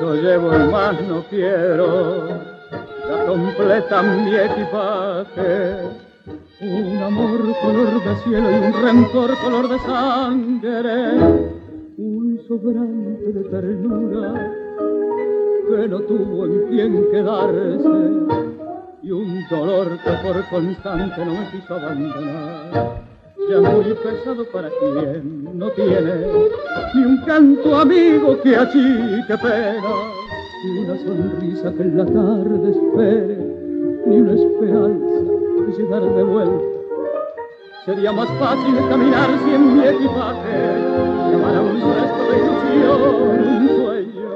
Mucho llevo y más no quiero, ya completan mi equipaje. Un amor color de cielo y un rencor color de sangre, un sobrante de ternura que no tuvo en quien quedarse. Y un dolor que por constante no me quiso abandonar ya muy pesado para quien no tiene ni un canto amigo que achique pena, ni una sonrisa que en la tarde espere, ni una esperanza que llegar de vuelta. Sería más fácil caminar si en mi equipaje llevara un resto de ilusión, un sueño,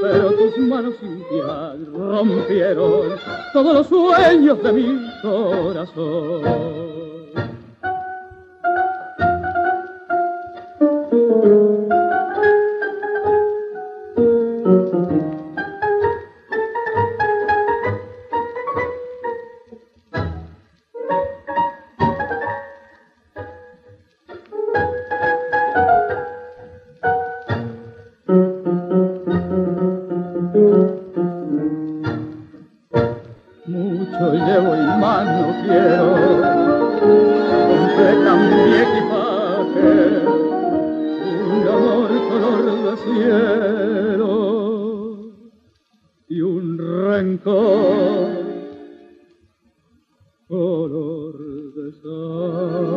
pero tus manos piedad rompieron todos los sueños de mi corazón. Mucho llevo y más no quiero. Compré cambié equipaje, un amor color de cielo y un rencor color de sangre.